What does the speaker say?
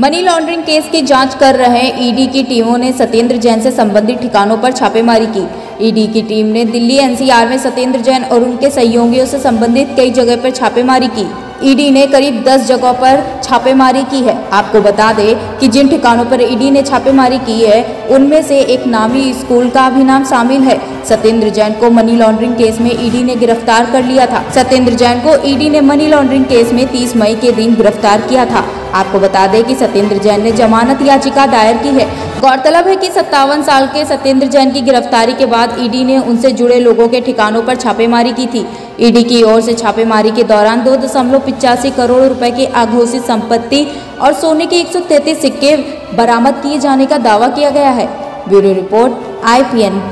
Money laundering case की जाँच कर रहे ईडी की टीमों ने सत्येंद्र जैन से संबंधित ठिकानों पर छापेमारी की। ईडी की टीम ने दिल्ली एनसीआर में सत्येंद्र जैन और उनके सहयोगियों से संबंधित कई जगह पर छापेमारी की। ईडी ने करीब 10 जगहों पर छापेमारी की है। आपको बता दें कि जिन ठिकानों पर ईडी ने छापेमारी की है, उनमें से एक नामी स्कूल का भी नाम शामिल है। सत्येंद्र जैन को मनी लॉन्ड्रिंग केस में ईडी ने गिरफ़्तार कर लिया था। सत्येंद्र जैन को ईडी ने मनी लॉन्ड्रिंग केस में 30 मई के दिन गिरफ़्तार किया था। आपको बता दें कि सत्येंद्र जैन ने जमानत याचिका दायर की है। गौरतलब है कि सत्तावन साल के सत्येंद्र जैन की गिरफ्तारी के बाद ईडी ने उनसे जुड़े लोगों के ठिकानों पर छापेमारी की थी। ईडी की ओर से छापेमारी के दौरान दो दशमलव पिचासी करोड़ रुपए की आघोषित संपत्ति और सोने के एक सिक्के बरामद किए जाने का दावा किया गया है। Bureau report IPN